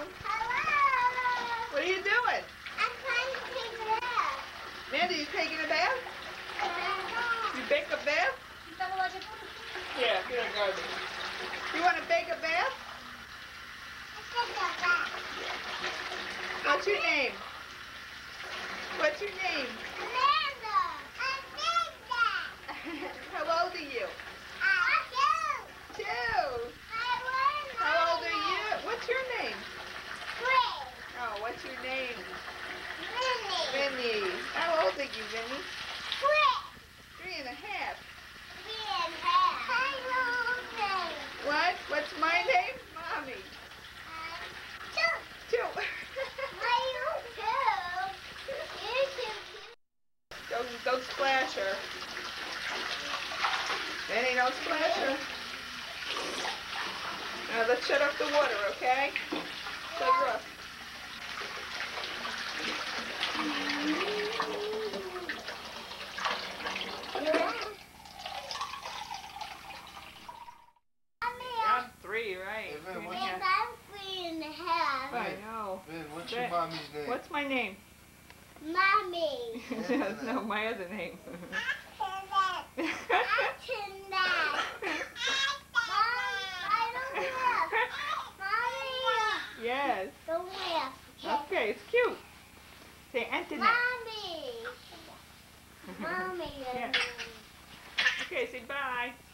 Hello. What are you doing? I'm trying to take a bath. Mandy, you taking a bath? You bake a bath? Yeah, here in garden. You want to bake a bath? What's your name? What's your name? How old are you? Two. How old are you? What's your name? Oh, what's your name? Vinny. How old are you, Vinny? Three and a half. Three and a half. Hi, name. What? What's my name? Mommy. Two. Don't, don't splash her. Vinny, don't splash her. Now let's shut off the water, okay? So rough. I'm three, right? Hey, Vin, Three what's and a your- half. I know. Vin, what's Vin, your mommy's name? What's my name? Mommy. no, my other name. yes. Don't laugh. Okay, it's cute. Say Antoinette. Mommy. Mommy. Yeah. Okay, say bye. Bye.